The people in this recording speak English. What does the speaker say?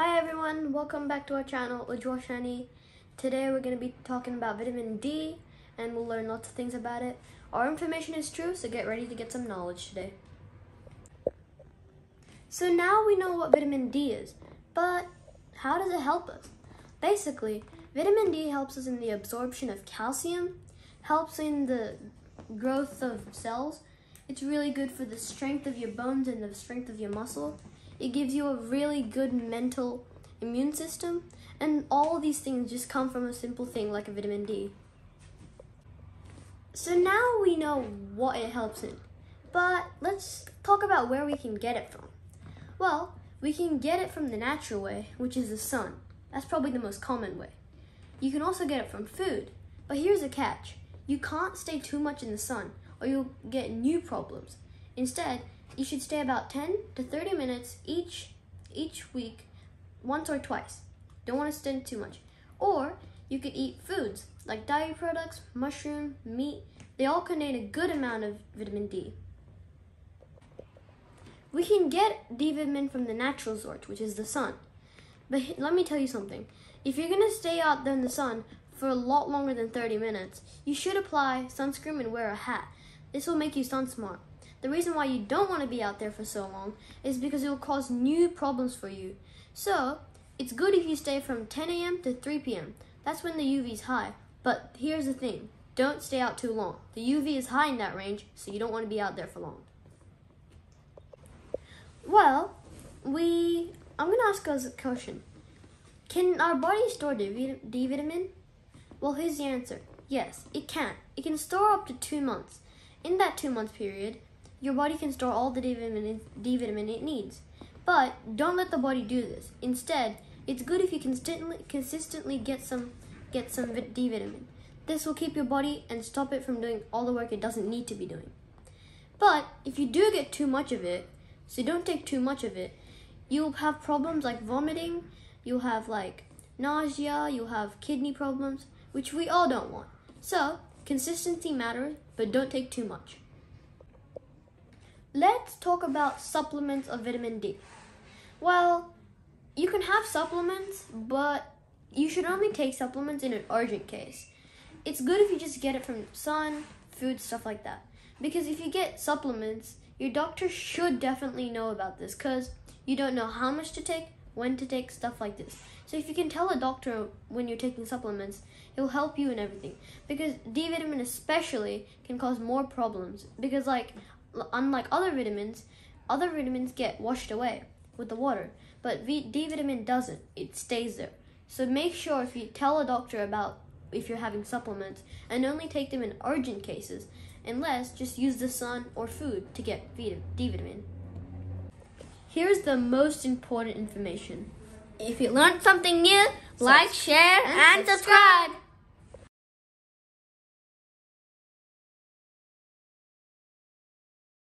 Hi everyone, welcome back to our channel, Ujwal Shanny. Today we're going to be talking about vitamin D and we'll learn lots of things about it. Our information is true, so get ready to get some knowledge today. So now we know what vitamin D is, but how does it help us? Basically, vitamin D helps us in the absorption of calcium, helps in the growth of cells. It's really good for the strength of your bones and the strength of your muscle. It gives you a really good mental immune system. And all these things just come from a simple thing like a vitamin D. So now we know what it helps in. But let's talk about where we can get it from. Well, we can get it from the natural way, which is the sun. That's probably the most common way. You can also get it from food. But here's a catch. You can't stay too much in the sun or you'll get new problems. Instead, you should stay about 10 to 30 minutes each each week, once or twice. Don't want to stay too much. Or you could eat foods like dairy products, mushroom, meat. They all contain a good amount of vitamin D. We can get D vitamin from the natural source, which is the sun. But let me tell you something. If you're going to stay out there in the sun for a lot longer than 30 minutes, you should apply sunscreen and wear a hat. This will make you sun smart. The reason why you don't want to be out there for so long is because it will cause new problems for you. So, it's good if you stay from 10 a.m. to 3 p.m. That's when the UV is high. But here's the thing, don't stay out too long. The UV is high in that range, so you don't want to be out there for long. Well, we, I'm going to ask us a question. Can our body store D vitamin? Well, here's the answer. Yes, it can. It can store up to two months. In that two month period, your body can store all the D vitamin, D vitamin it needs. But don't let the body do this. Instead, it's good if you consistently, consistently get some get some D vitamin. This will keep your body and stop it from doing all the work it doesn't need to be doing. But if you do get too much of it, so don't take too much of it, you'll have problems like vomiting, you'll have like nausea, you'll have kidney problems, which we all don't want. So, consistency matters, but don't take too much. Let's talk about supplements of vitamin D. Well, you can have supplements, but you should only take supplements in an urgent case. It's good if you just get it from sun, food, stuff like that. Because if you get supplements, your doctor should definitely know about this because you don't know how much to take, when to take, stuff like this. So if you can tell a doctor when you're taking supplements, it'll help you in everything. Because D vitamin especially can cause more problems. Because like unlike other vitamins, other vitamins get washed away with the water, but D vitamin doesn't. It stays there. So make sure if you tell a doctor about if you're having supplements and only take them in urgent cases, unless just use the sun or food to get D vitamin. Here's the most important information. If you learned something new, like, share, and subscribe.